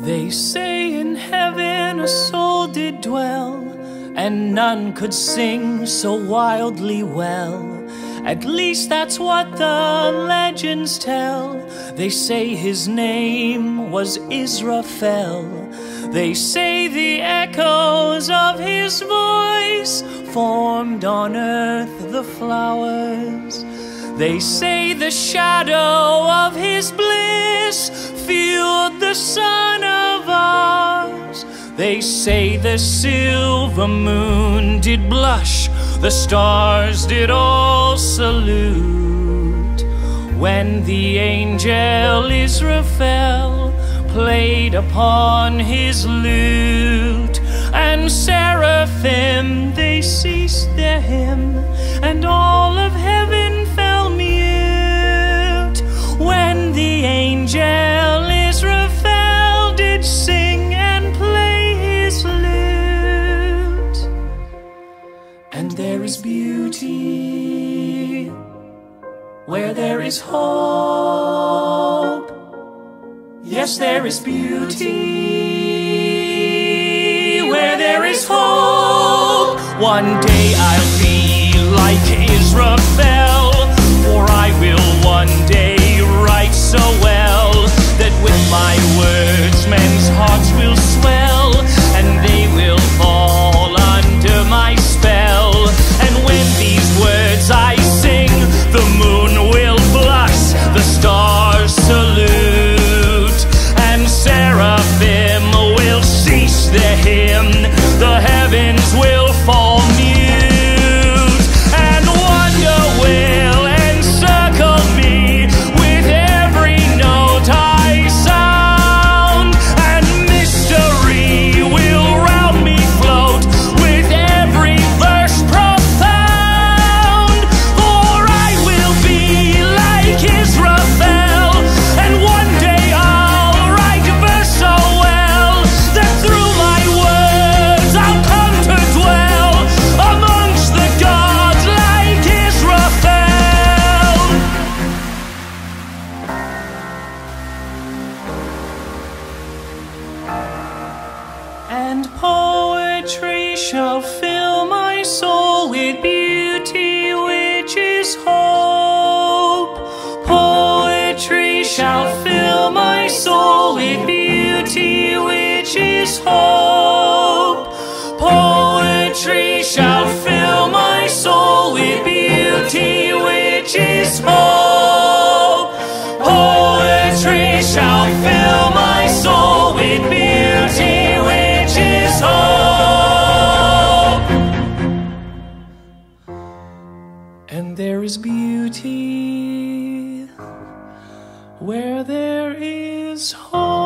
They say in heaven a soul did dwell, and none could sing so wildly well. At least that's what the legends tell. They say his name was Israfel. They say the echoes of his voice formed on earth the flowers. They say the shadow of his bliss filled sun of ours. They say the silver moon did blush, the stars did all salute. When the angel Israfel played upon his lute, and seraphim they ceased their hymn, and all of heaven where there is hope. Yes, there is beauty where there is hope. One day I'll be And poetry shall fill my soul with beauty, which is hope. Poetry shall fill my soul with beauty, which is hope. Is beauty where there is hope.